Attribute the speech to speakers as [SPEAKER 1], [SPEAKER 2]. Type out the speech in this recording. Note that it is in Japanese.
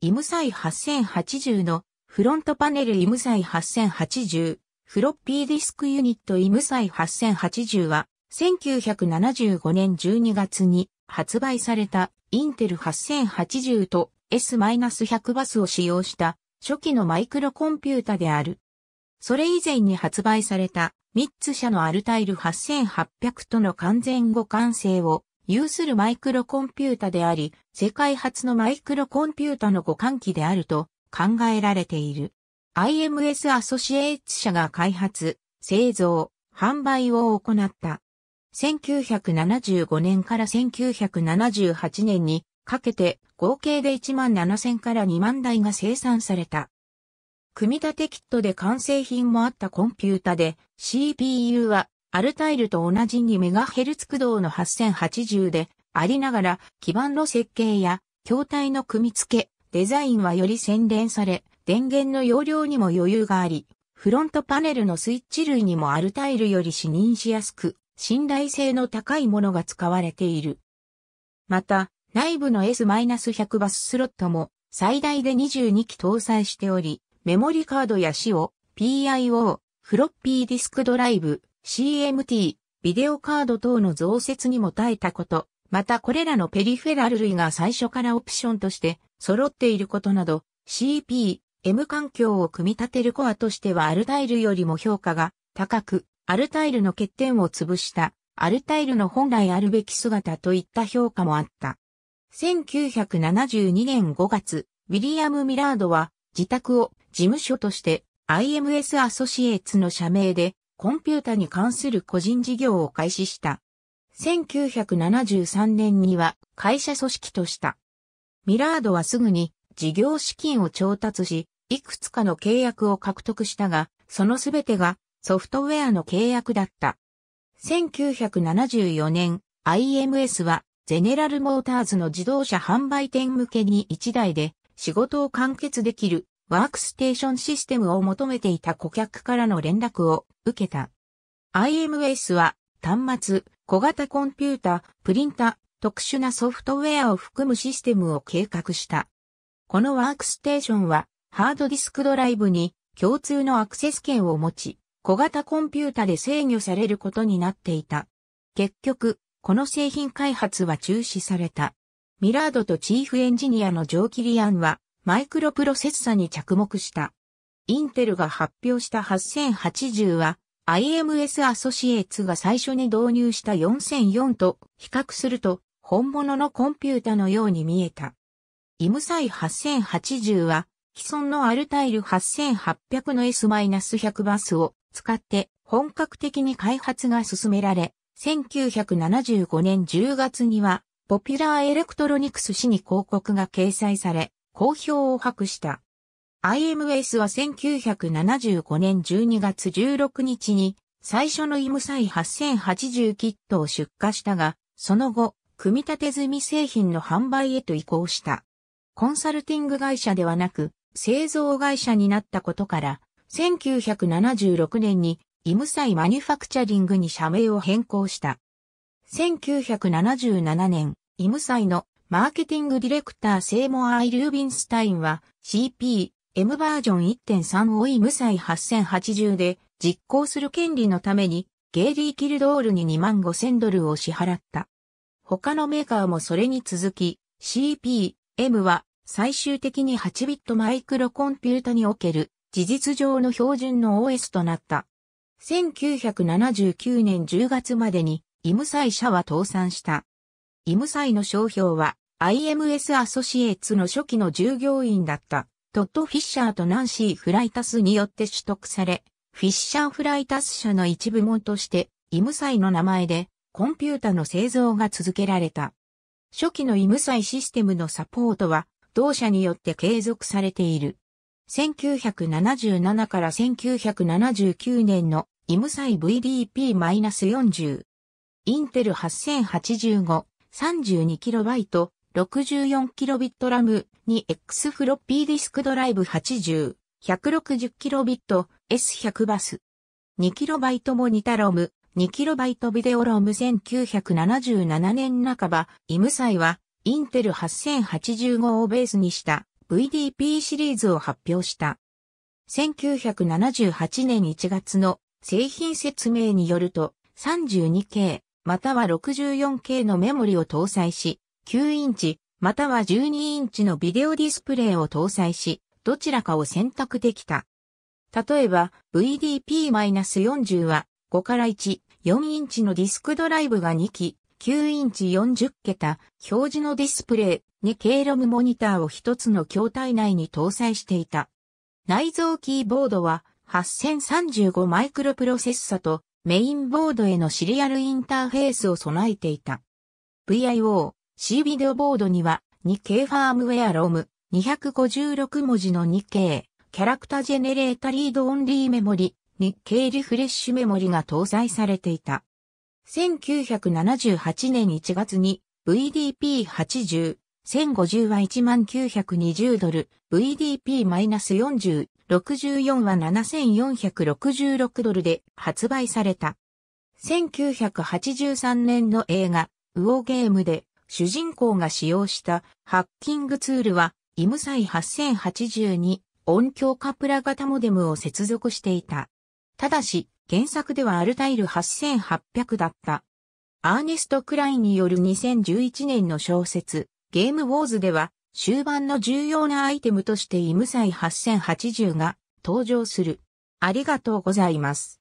[SPEAKER 1] IMSAI 8080のフロントパネル IMSAI 8080、フロッピーディスクユニット IMSAI 8080は、1975年12月に発売されたインテル8080と S-100 バスを使用した初期のマイクロコンピュータである。それ以前に発売された MITS 社のアルタイル8800との完全互換性を有するマイクロコンピュータであり、世界初のマイクロコンピュータの互換機であると考えられている。IMS アソシエイツ社が開発、製造、販売を行った。1975年から1978年にかけて合計で1万7000から2万台が生産された。組み立てキットで完成品もあったコンピュータで CPU はアルタイルと同じ 2MHz 駆動の8080でありながら基板の設計や筐体の組み付け、デザインはより洗練され、電源の容量にも余裕があり、フロントパネルのスイッチ類にもアルタイルより視認しやすく、信頼性の高いものが使われている。また、内部の S-100 バススロットも最大で22機搭載しており、メモリカードや SIO、PIO、フロッピーディスクドライブ、CMT、ビデオカード等の増設にも耐えたこと、またこれらのペリフェラル類が最初からオプションとして揃っていることなど、CP、M 環境を組み立てるコアとしてはアルタイルよりも評価が高く、アルタイルの欠点を潰した、アルタイルの本来あるべき姿といった評価もあった。1972年5月、ウィリアム・ミラードは自宅を事務所として IMS アソシエイツの社名でコンピュータに関する個人事業を開始した。1973年には会社組織とした。ミラードはすぐに事業資金を調達し、いくつかの契約を獲得したが、そのすべてがソフトウェアの契約だった。1974年、IMS はゼネラルモーターズの自動車販売店向けに1台で仕事を完結できるワークステーションシステムを求めていた顧客からの連絡を受けた。IMS は端末、小型コンピュータ、プリンタ、特殊なソフトウェアを含むシステムを計画した。このワークステーションはハードディスクドライブに共通のアクセス権を持ち、小型コンピュータで制御されることになっていた。結局、この製品開発は中止された。ミラードとチーフエンジニアのジョー・キリアンはマイクロプロセッサに着目した。インテルが発表した8080は IMS アソシエイツが最初に導入した4004と比較すると本物のコンピュータのように見えた。イムサイ8080は既存のアルタイル8800の S-100 バスを使って本格的に開発が進められ、1975年10月にはポピュラーエレクトロニクス誌に広告が掲載され、好評を博した。IMS は1975年12月16日に最初の IMSAI 8080キットを出荷したが、その後、組み立て済み製品の販売へと移行した。コンサルティング会社ではなく、製造会社になったことから、1976年に IMSAI マニュファクチャリングに社名を変更した。1977年、 IMSAI のマーケティングディレクターシーモア・ I・ルービンスタインは CP/M バージョン1.3を IMSAI 8080で実行する権利のためにゲイリー・キルドールに2万5千ドルを支払った。他のメーカーもそれに続き CP/M は最終的に8ビットマイクロコンピュータにおける事実上の標準の OS となった。1979年10月までにイムサイ社は倒産した。イムサイの商標は IMS アソシエイツの初期の従業員だったトッド・フィッシャーとナンシー・フライタスによって取得され、フィッシャー・フライタス社の一部門として、イムサイの名前で、コンピュータの製造が続けられた。初期のイムサイシステムのサポートは、同社によって継続されている。1977から1979年のイムサイ VDP-40。インテル8085、32KB、64kbit ラムに X フロッピーディスクドライブ80、160kbit S100 バス。2KB モニタロム、2KB ビデオロム1977年半ば、イムサイはインテル8085をベースにした VDP シリーズを発表した。1978年1月の製品説明によると 32K または 64K のメモリを搭載し、9インチまたは12インチのビデオディスプレイを搭載し、どちらかを選択できた。例えば VDP-40 は5から1、4インチのディスクドライブが2機、9インチ40桁表示のディスプレイに経路モニターを1つの筐体内に搭載していた。内蔵キーボードは8035マイクロプロセッサとメインボードへのシリアルインターフェースを備えていた。VIO、C ビデオボードには 2K ファームウェアロム256文字の 2K キャラクタジェネレータリードオンリーメモリ 2K リフレッシュメモリが搭載されていた。1978年1月に VDP80、1050は1920ドル、VDP-40、64は7466ドルで発売された。1983年の映画、ウオーゲームで主人公が使用したハッキングツールは、イムサイ8080に音響カプラ型モデムを接続していた。ただし、原作ではアルタイル8800だった。アーネスト・クラインによる2011年の小説、ゲームウォーズでは、終盤の重要なアイテムとしてイムサイ8080が登場する。ありがとうございます。